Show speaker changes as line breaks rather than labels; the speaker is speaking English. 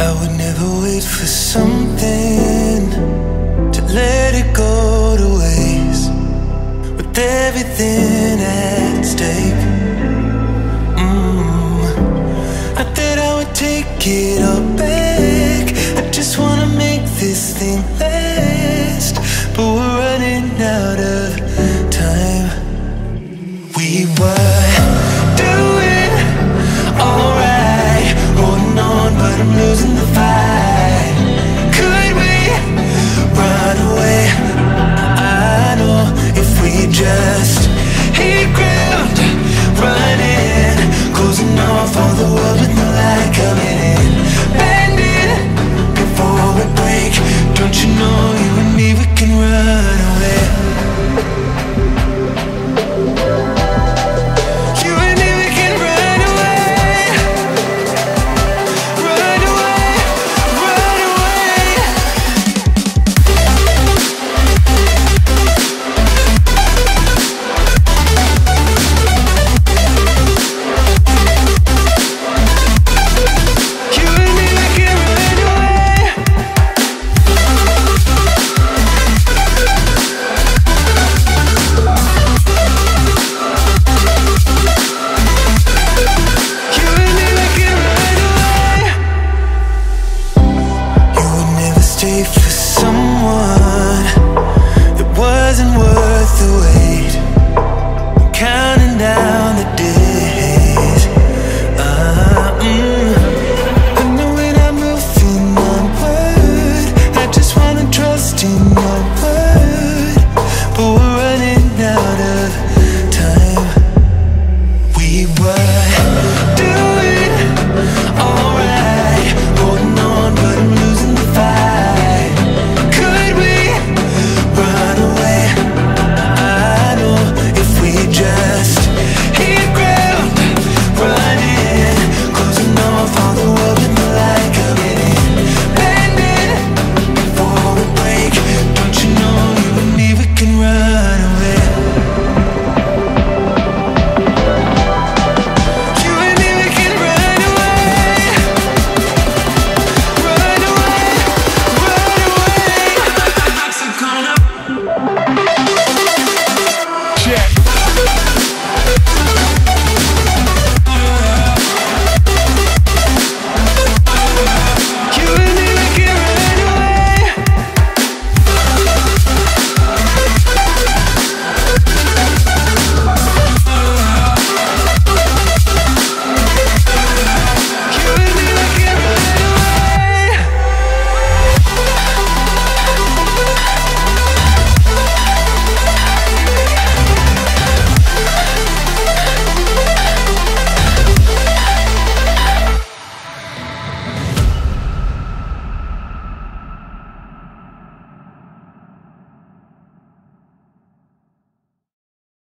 I would never wait for something someone that wasn't worth the wait. Counting down the days. Uh, mm.